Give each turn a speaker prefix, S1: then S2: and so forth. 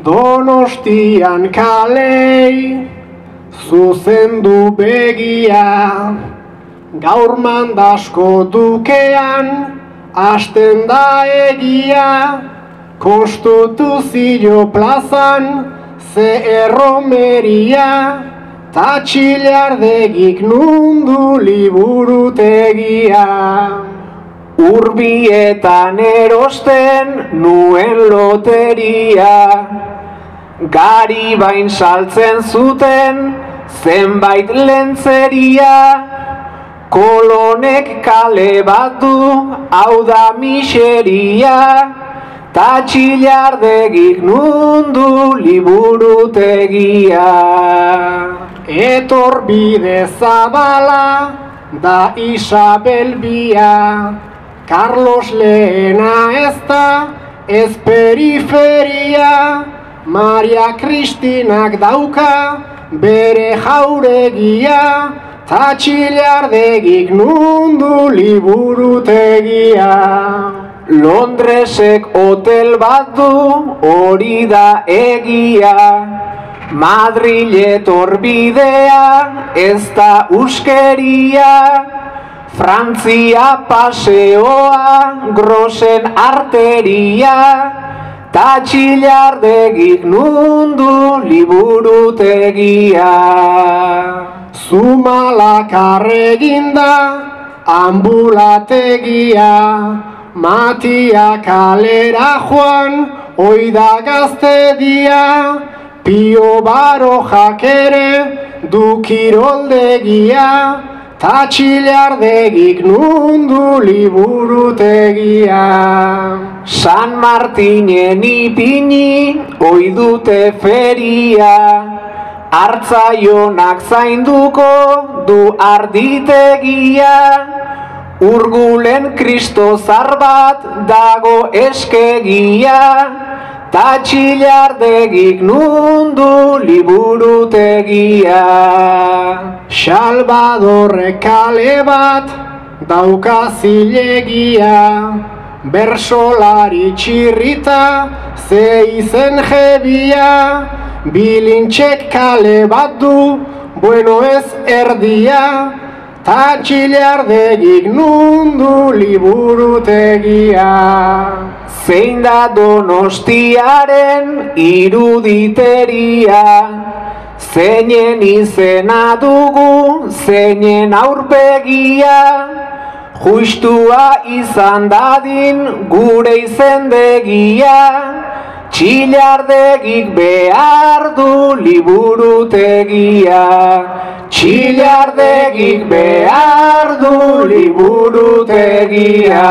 S1: Donostian kalei zuzendu begia. Gaur mandasko dukean asten da egia. Konstituzio plazan ze erromeria. Ta nundu liburutegia
S2: Urbietan erosten nuen loteria. Gari bain saltzen zuten zenbait lentzeria. Kolonek kale bat du hau da miseria. Ta txilardegik nundu liburutegia.
S1: Etor bide zabala da Isabel Bia Carlos lehena ez da ez periferia. Maria Kristinak dauka bere jauregia Ta txilardegik nundu liburutegia.
S2: Londresek hotel bat du hori da egia. Madrile torbidea ez da uskeria Frantzia paseoa grosen arteria Ta txilardegik nundu liburutegia.
S1: Zumalakarreginda ambulategia Matia kalera joan, oida gazte dia, Pio baro jakere, du kiroldegia, Ta txilardegik nundu liburutegia.
S2: San Martinen ipini, oidute feria, Artzaionak zainduko du arditegia, Urgulen kristo zar bat dago eskegia, Ta txilardegik nundu liburutegia.
S1: Salvadorre kale bat dauka zilegia, Bersolari txirrita ze izen jebia, Bilintxek kale bat du, bueno ez erdia, Ta txilardegik nundu liburutegia
S2: Zein da donostiaren iruditeria? Zeinen izena dugu, zeinen aurpegia? Justua izan dadin gure izendegia. Txilardegik behar du liburutegia. Txilardegik behar du liburutegia